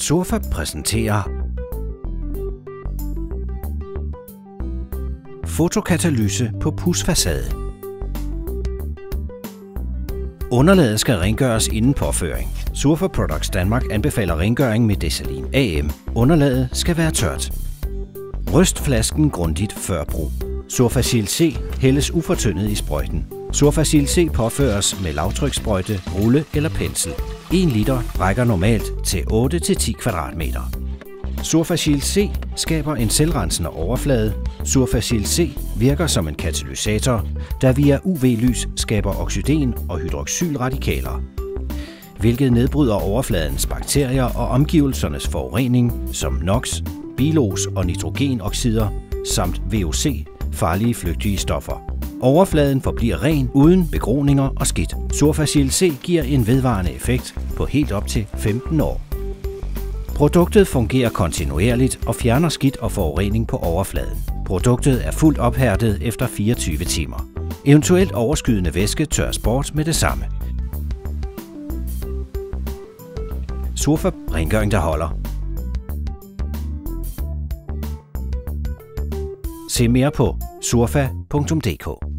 Sofa præsenterer Fotokatalyse på pusfacade. Underlaget skal rengøres inden påføring. Surfa Products Danmark anbefaler rengøring med Desalin AM. Underlaget skal være tørt. Ryst flasken grundigt før brug. Surfacil C hældes ufortyndet i sprøjten. Surfacil C påføres med lavtrykssprøjte, rulle eller pensel. 1 liter rækker normalt til 8-10 kvadratmeter. Surfacil C skaber en selvrensende overflade. Surfacil C virker som en katalysator, der via UV-lys skaber oxygen og hydroxylradikaler, hvilket nedbryder overfladens bakterier og omgivelsernes forurening som NOx, bilos og nitrogenoxider samt VOC, farlige flygtige stoffer. Overfladen forbliver ren uden begroninger og skidt. Surfacil C giver en vedvarende effekt på helt op til 15 år. Produktet fungerer kontinuerligt og fjerner skidt og forurening på overfladen. Produktet er fuldt ophærdet efter 24 timer. Eventuelt overskydende væske tørres bort med det samme. Surfa rengøring, der holder. Se mere på surfa.dk